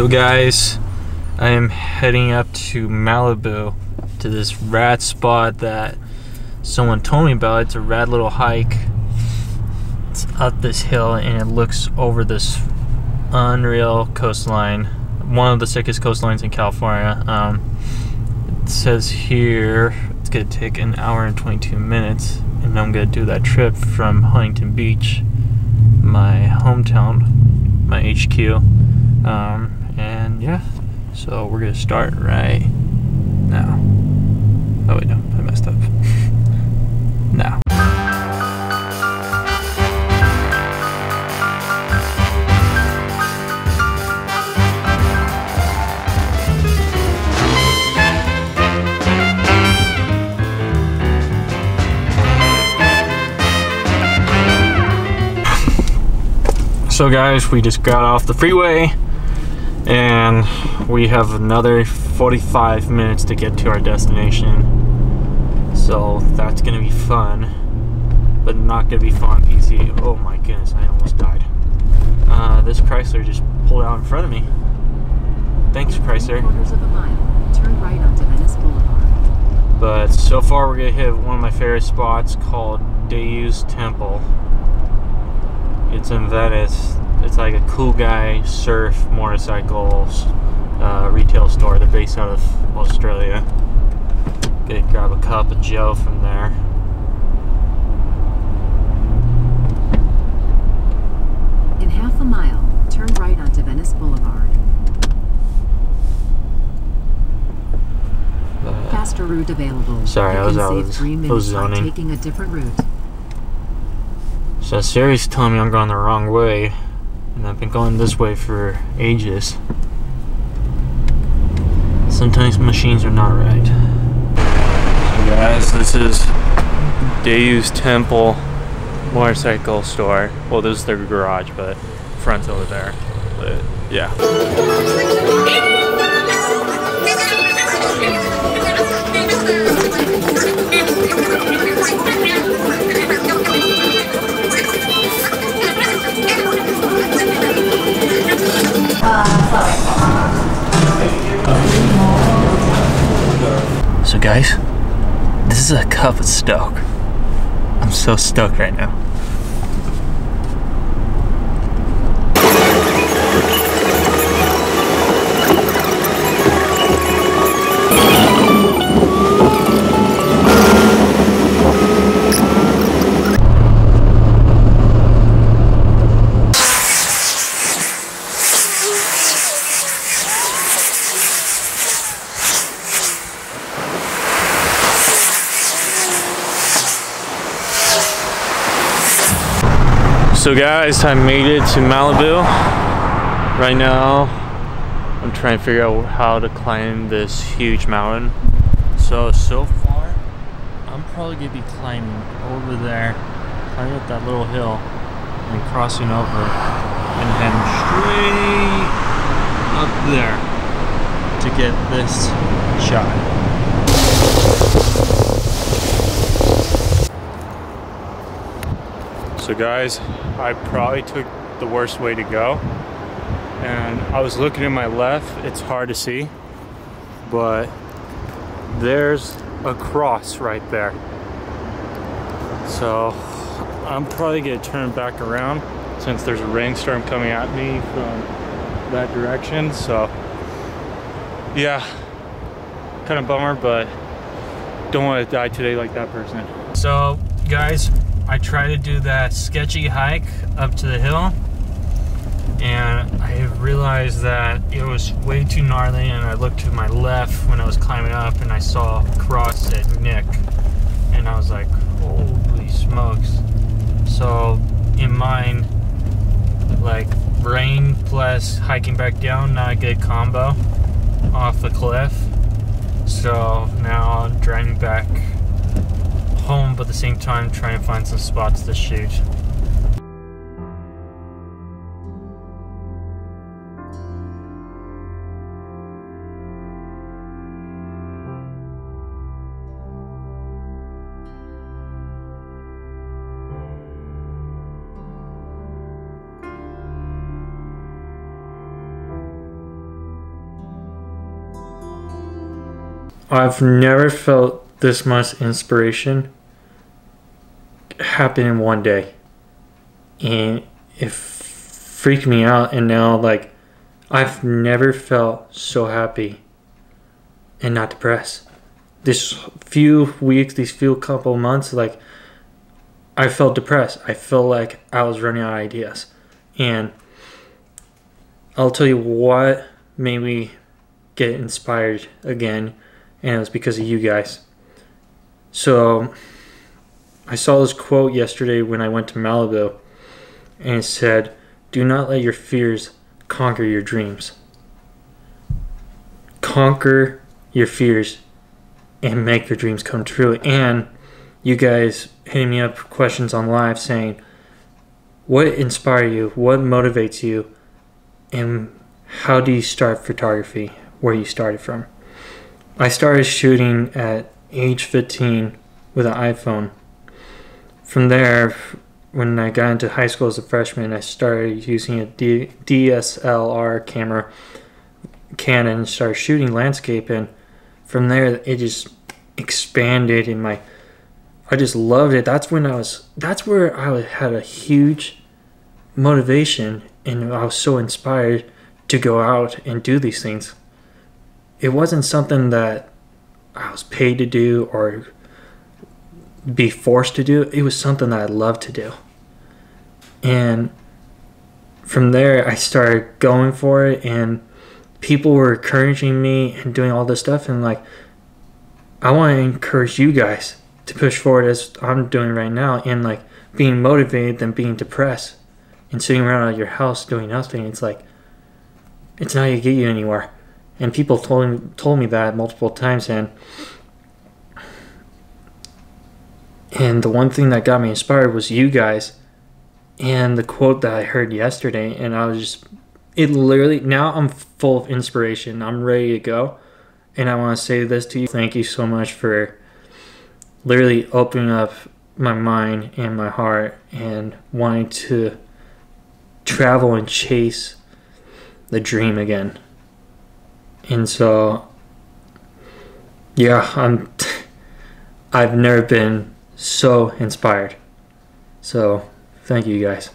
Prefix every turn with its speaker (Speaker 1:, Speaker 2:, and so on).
Speaker 1: So guys, I am heading up to Malibu to this rad spot that someone told me about. It's a rad little hike. It's up this hill and it looks over this unreal coastline. One of the sickest coastlines in California. Um, it says here it's gonna take an hour and 22 minutes and I'm gonna do that trip from Huntington Beach, my hometown, my HQ. Um, yeah, so we're gonna start right now. Oh wait, no, I messed up. now. So guys, we just got off the freeway and we have another 45 minutes to get to our destination. So that's gonna be fun, but not gonna be fun PC. Oh my goodness, I almost died. Uh, this Chrysler just pulled out in front of me. Thanks, Chrysler.
Speaker 2: Quarters of a mile. Turn right onto Venice Boulevard.
Speaker 1: But so far, we're gonna hit one of my favorite spots called Deus Temple. It's in Venice. It's like a cool guy surf motorcycles uh, retail store. They're based out of Australia. Gonna grab a cup of Joe from there.
Speaker 2: In half a mile, turn right onto Venice Boulevard.
Speaker 1: Uh,
Speaker 2: Faster route available.
Speaker 1: Sorry, I was out of- I was zoning.
Speaker 2: taking a different route.
Speaker 1: so Siri's telling me I'm going the wrong way, and I've been going this way for ages. Sometimes machines are not right. So guys, this is Deus Temple motorcycle store. Well, this is their garage, but front's over there. But yeah. So guys, this is a cup of stoke. I'm so stoked right now. So guys, I made it to Malibu. Right now, I'm trying to figure out how to climb this huge mountain. So, so far, I'm probably gonna be climbing over there, climbing up that little hill, and crossing over, and heading straight up there to get this shot. So guys, I probably took the worst way to go. And I was looking to my left, it's hard to see, but there's a cross right there. So I'm probably gonna turn back around since there's a rainstorm coming at me from that direction. So yeah, kind of bummer, but don't want to die today like that person. So guys, I tried to do that sketchy hike up to the hill and I realized that it was way too gnarly and I looked to my left when I was climbing up and I saw a cross at Nick and I was like, holy smokes. So in mind, like rain plus hiking back down, not a good combo off the cliff. So now I'm driving back home, but at the same time trying to find some spots to shoot. I've never felt this much inspiration happen in one day. And it freaked me out. And now, like, I've never felt so happy and not depressed. This few weeks, these few couple months, like, I felt depressed. I felt like I was running out of ideas. And I'll tell you what made me get inspired again, and it was because of you guys. So, I saw this quote yesterday when I went to Malibu, and it said, Do not let your fears conquer your dreams. Conquer your fears and make your dreams come true. And you guys hitting me up questions on live saying, What inspired you? What motivates you? And how do you start photography? Where you started from? I started shooting at age 15 with an iPhone from there, when I got into high school as a freshman, I started using a D- DSLR camera, Canon, started shooting landscape, and from there it just expanded in my. I just loved it. That's when I was. That's where I had a huge motivation, and I was so inspired to go out and do these things. It wasn't something that I was paid to do or be forced to do. It was something that I loved to do. And from there, I started going for it, and people were encouraging me and doing all this stuff. And like, I want to encourage you guys to push forward as I'm doing right now, and like being motivated than being depressed and sitting around at your house doing nothing. It's like, it's not gonna get you anywhere. And people told me told me that multiple times, and And the one thing that got me inspired was you guys and the quote that I heard yesterday. And I was just, it literally, now I'm full of inspiration. I'm ready to go. And I want to say this to you. Thank you so much for literally opening up my mind and my heart and wanting to travel and chase the dream again. And so, yeah, I'm. I've never been so inspired. So, thank you guys.